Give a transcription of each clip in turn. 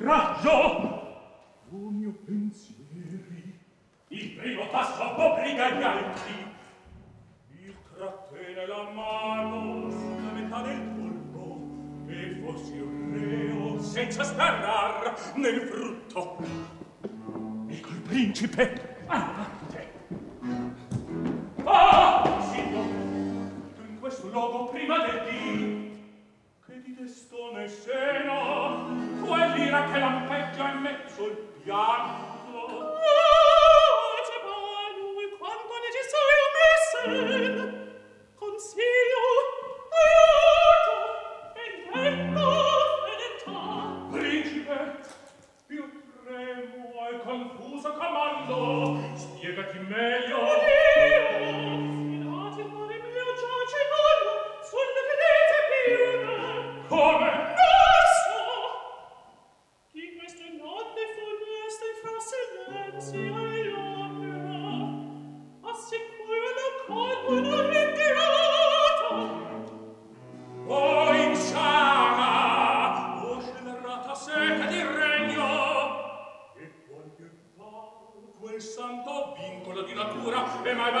oltraggio o mio pensieri il primo passo obbliga gli altri. Il trattene la mano sulla metà del colpo e fossi un reo senza starrar nel frutto. E col principe. mezzo il pianto.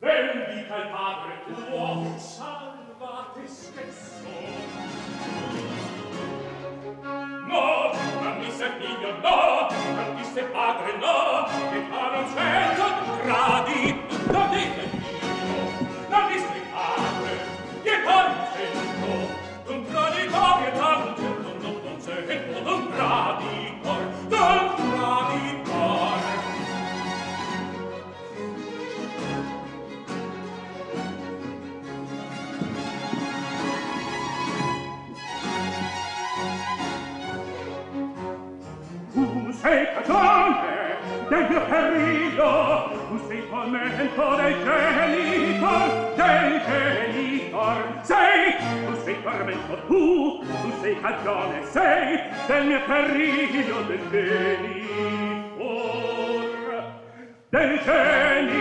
Vendica il padre tuo, salva te stesso. No, non disse figlio, no, non disse padre, no, sei cagione del mio periglio tu sei tormento del genitor del genitor sei tu sei tormento tu tu sei cagione sei del mio periglio del genitor del genitor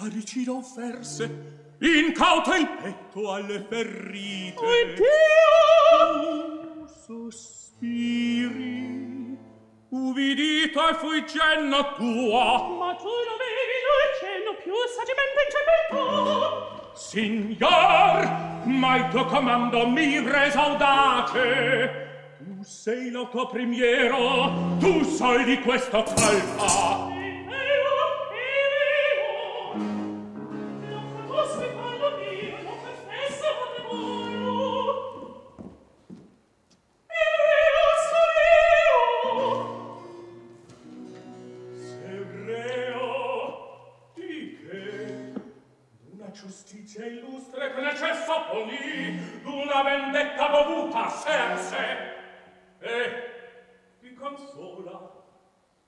Maricida offerse, incauta il petto alle ferite. O Iddio! sospiri, uvidita e fui genna tua. Ma tu non vedi noi cenno più saggiamente incepito. Signor, mai tuo comando mi resaudace. Tu sei l'autoprimiero, tu sei di questa colpa. e necessa poni? D'una vendetta dovuta serse e ti consola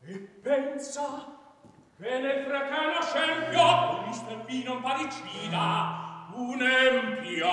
e pensa che nel fratello scempio un istelvino paricida un'empia.